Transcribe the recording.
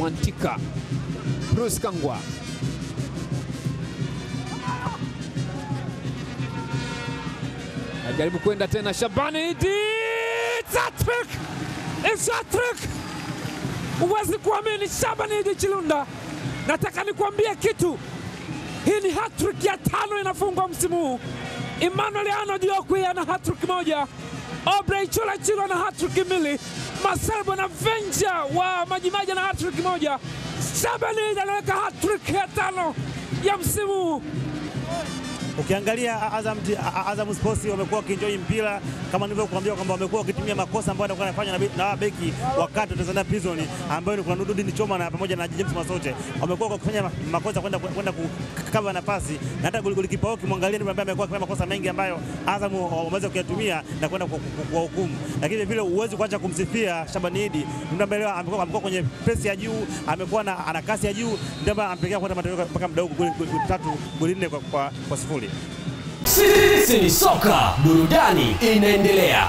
Mwantika, Bruce Kangwa. Najaribu kwenda tena, Shabani Idi, trick. Huwezi kuamini, Shabani Idi Chilunda, nataka nikuambie kitu, hii ni hat-trick ya tano inafungwa msimu huu. Emmanuel Arnold Okwi ana hatrick moja, Obrey Chula Chilo na hatrick mbili, Marcel Bonaventure wa Majimaji na hat-trick moja. Shabani anaweka hat-trick ya tano ya msimu. Ukiangalia Azam, Azam Sports wamekuwa wakienjoy mpira kama nilivyokuambia kwamba wamekuwa wakitumia makosa ambayo anakuwa anafanya na beki wakati wa Prison ambayo ni kuna Nurdin Choma na pamoja na James Masoche. Wamekuwa wakifanya ma- makosa kwenda kwenda kukava nafasi na hata goli kipa wao kimwangalia ndio ambaye amekuwa akifanya makosa mengi ambayo Azam wameweza kuyatumia na kwenda kwa hukumu, lakini vile uwezi kuacha kumsifia Shabani Idi, ndio ambaye amekuwa amekuwa kwenye pesi ya juu, amekuwa na ana kasi ya juu, ndio ambaye ampelekea kwenda matokeo mpaka huu goli tatu goli nne kwa, kwa sifuri. Sisi ni soka, burudani inaendelea.